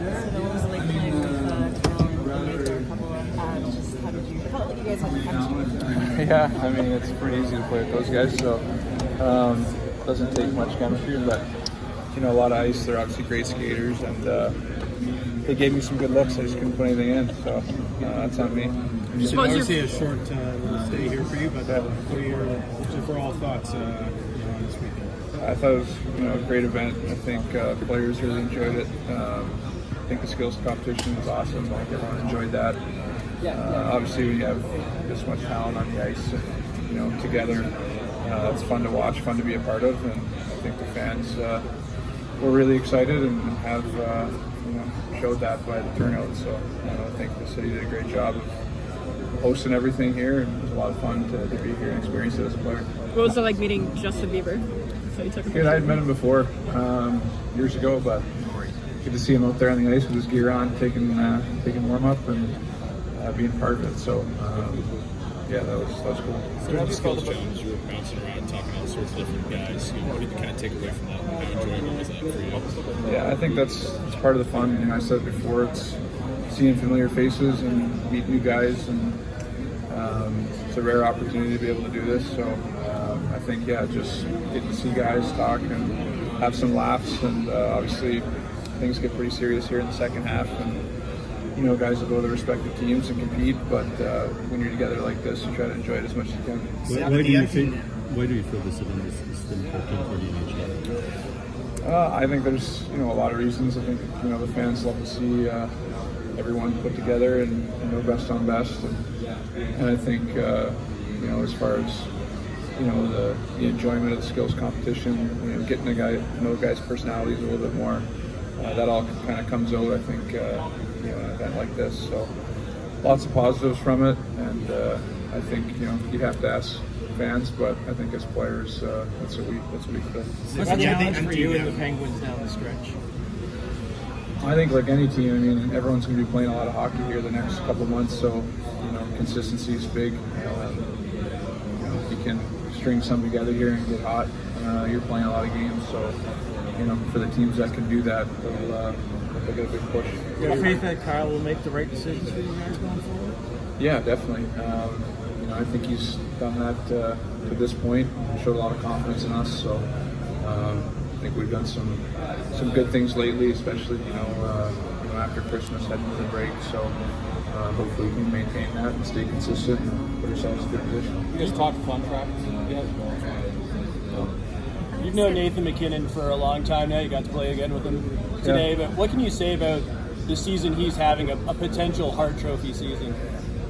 So like playing with uh, Kyle and Nate there a couple of uh, just how did you felt like you guys had chemistry? Yeah, I mean it's pretty easy to play with those guys, so um, doesn't take much chemistry, but you know a lot of ice. They're obviously great skaters, and uh, they gave me some good looks. I just couldn't put anything in, so uh, that's on me. It's obviously a short uh, stay here for you, but Yeah. what are your overall thoughts uh, you know, on this weekend? I thought it was you know a great event. I think uh, players really enjoyed it. Um, think the skills competition was awesome. I think everyone enjoyed that. Uh, obviously, we have this much talent on the ice, you know, together, uh, it's fun to watch, fun to be a part of, and I think the fans uh, were really excited and have uh, you know showed that by the turnout. So you know, I think the city did a great job of hosting everything here, and it was a lot of fun to, to be here and experience it as a player. What was it like meeting Justin Bieber? So you took I had met him before um, years ago, but good to see him out there on the ice with his gear on, taking uh, taking warm up and uh, being part of it. So um, yeah, that was that was cool. During the skills challenge, you were bouncing around, talking to all sorts of different guys. You know, what did you kind of take away from that? How enjoyable was that for you? Yeah, I think that's it's part of the fun. You know, I said before, it's seeing familiar faces and meet new guys, and um, it's a rare opportunity to be able to do this. So um, I think yeah, just getting to see guys talk and have some laughs, and uh, obviously things get pretty serious here in the second half, and you know guys will go to their respective teams and compete. But uh, when you're together like this, you try to enjoy it as much as you can. Why, why do you feel why do you feel this event is, is important for the NHL? Uh, I think there's you know a lot of reasons. I think you know the fans love to see uh, everyone put together and, know best on best, and, and I think uh, you know as far as you know the, the enjoyment of the skills competition, you know getting a guy know guy's personalities a little bit more, uh, that all kind of comes out. I think uh, you know an event like this, so lots of positives from it, and uh, I think you know you have to ask fans, but I think as players, uh, that's what we that's what we feel. What's the challenge for you and the Penguins down the stretch? I think like any team, I mean, everyone's going to be playing a lot of hockey here the next couple of months, so you know, consistency is big. Um, you know, if you can string some together here and get hot, uh, you're playing a lot of games. So, you know, for the teams that can do that, they'll, uh, they'll get a big push. You have faith that Kyle will make the right decisions for you guys going forward? Yeah, definitely. Um, you know, I think he's done that uh, to this point. Showed a lot of confidence in us. So um, I think we've done some some good things lately, especially you know, uh, you know after Christmas heading into the break. So uh, hopefully we can maintain that and stay consistent and put ourselves in a good position. You guys talked contracts yet? You've known Nathan MacKinnon for a long time now. You got to play again with him today. But what can you say about the season he's having, a, a potential Hart Trophy season?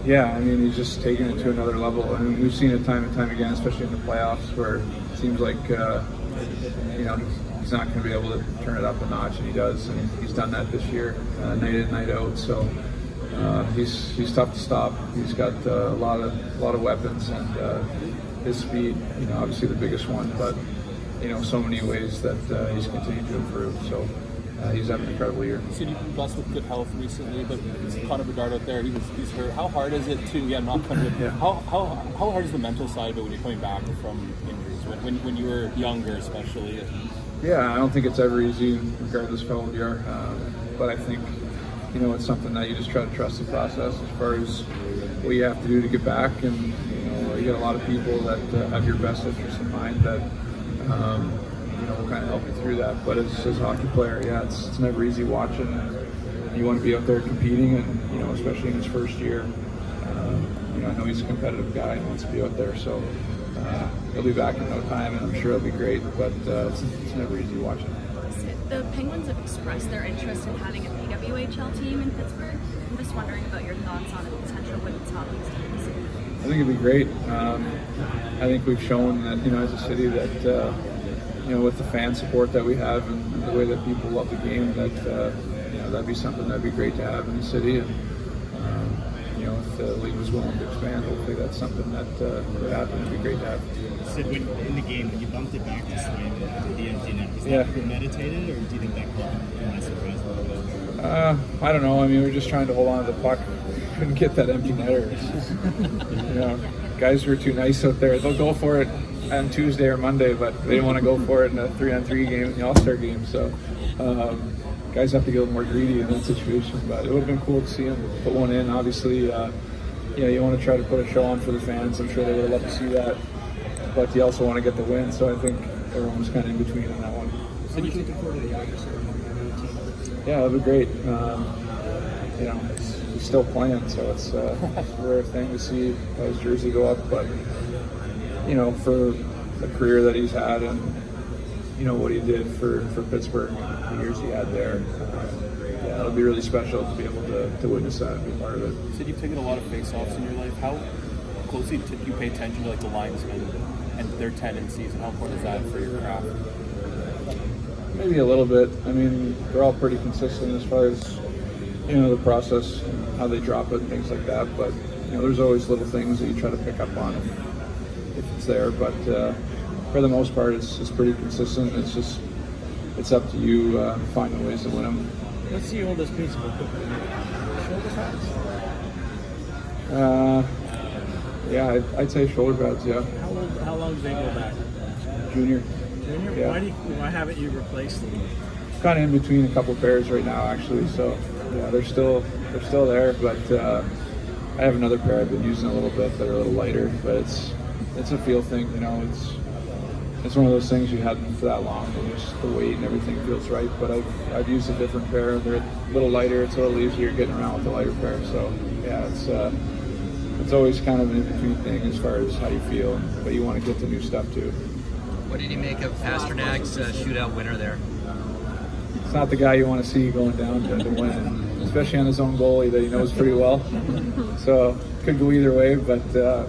Yeah, I mean, he's just taking it to another level. I mean, we've seen it time and time again, especially in the playoffs, where it seems like, uh, you know, he's not going to be able to turn it up a notch, and he does. And he's done that this year, uh, night in, night out. So uh, he's he's tough to stop. He's got uh, a lot of a lot of weapons, and uh, his speed, you know, obviously the biggest one, but you know, so many ways that uh, he's continued to improve. So uh, he's had an incredible year. Said you've been blessed with good health recently, but Connor Bedard out there, he was, he's hurt. How hard is it to, yeah, not come with, Yeah. how, how, how hard is the mental side of it when you're coming back from injuries, when, when, when you were younger especially? Yeah, I don't think it's ever easy, regardless of how old you are. Um, but I think, you know, it's something that you just try to trust the process as far as what you have to do to get back. And, you know, you get a lot of people that uh, have your best interest in mind that, um, you know, will kind of help you through that. But as, as a hockey player, yeah, it's, it's never easy watching. You want to be out there competing, and, you know, especially in his first year. Um, you know, I know he's a competitive guy and wants to be out there, so uh, he'll be back in no time, and I'm sure it'll be great. But uh, it's, it's never easy watching. The Penguins have expressed their interest in having a PWHL team in Pittsburgh. I'm just wondering about your thoughts on a potential women's hockey team. In the city. I think it'd be great. Um, I think we've shown that you know as a city that uh, you know with the fan support that we have and the way that people love the game that uh, you know that'd be something that'd be great to have in the city and um, you know if the league was willing to expand hopefully that's something that uh, would happen it'd be great to have. Sid, when, in the game, you bumped it back to swing the empty net, was Yeah. that premeditated, or do you think that caught surprise a little bit? Uh, I don't know. I mean, we're just trying to hold on to the puck. Couldn't get that empty netter. you know, guys were too nice out there. They'll go for it on Tuesday or Monday, but they didn't want to go for it in a three-on-three game in the All-Star game. So, um, guys have to get a little more greedy in that situation. But it would have been cool to see him put one in. Obviously, uh, you know, you want to try to put a show on for the fans. I'm sure they would have loved to see that. But you also want to get the win. So I think everyone was kind of in between on that one. Are you looking forward to the August? Yeah, it'll be great. Um, you know, it's, he's still playing, so it's, uh, it's a rare thing to see his jersey go up. But you know, for the career that he's had and you know what he did for, for Pittsburgh, the years he had there, um, yeah, it'll be really special to be able to, to witness that and be part of it. You said you've taken a lot of face-offs in your life. How closely do you pay attention to like the linesmen and their tendencies, and how important is that for your craft? Maybe a little bit. I mean, they're all pretty consistent as far as you know the process, and how they drop it, and things like that. But you know, there's always little things that you try to pick up on if, if it's there. But uh, for the most part, it's, it's pretty consistent. It's just it's up to you uh, finding ways to win them. What's the oldest piece of equipment? Shoulder pads? Uh, yeah, I'd, I'd say shoulder pads. Yeah, How old? How long do they go back? junior. Junior? Yeah. Why do you, Why haven't you replaced them? kind of in between a couple pairs right now, actually. So yeah, they're still they're still there, but uh, I have another pair I've been using a little bit that are a little lighter, but it's it's a feel thing, you know. It's it's one of those things you had them for that long, and just the weight and everything feels right. But I've I've used a different pair. They're a little lighter. It's a little easier getting around with the lighter pair. So yeah, it's. Uh, it's always kind of an in-between thing as far as how you feel, but you want to get the new stuff too. What did you make of Pastrnak's uh, shootout winner there? it's not the guy you want to see going down to, to win, especially on his own goalie that he knows pretty well. So could go either way, but uh,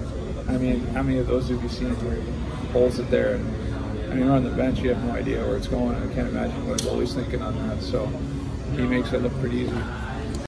I mean, how many of those have you seen where he holds it there? And I mean, on the bench, you have no idea where it's going. I can't imagine what a goalie's thinking on that. So he makes it look pretty easy.